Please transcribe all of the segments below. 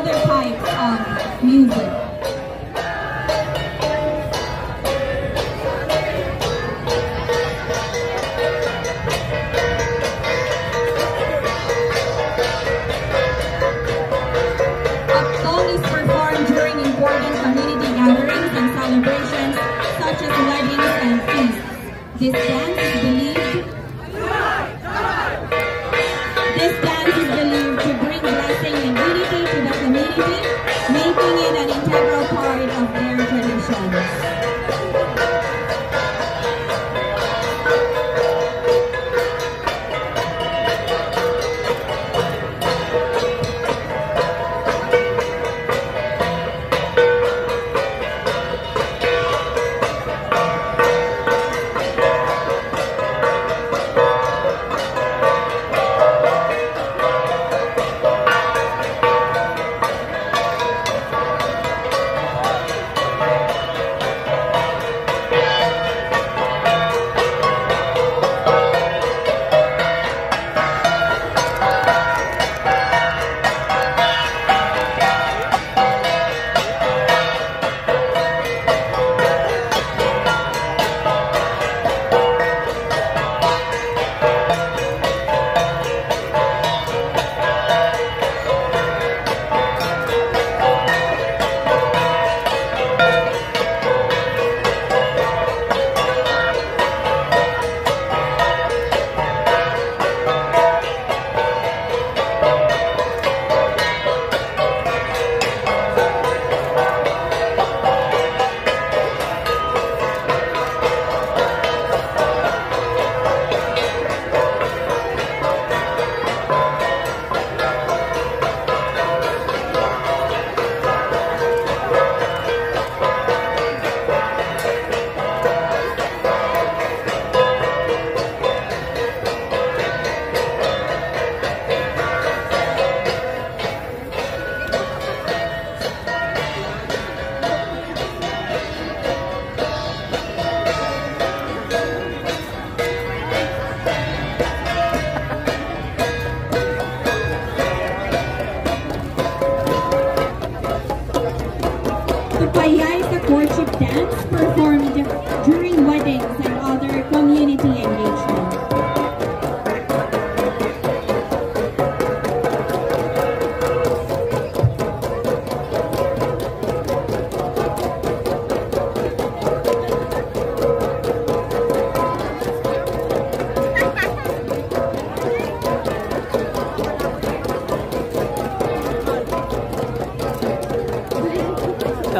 other type of music. Is performed during important community gatherings and celebrations such as weddings and feasts. This dance is believed Papaya is a courtship dance performed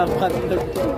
Abfall untergebracht.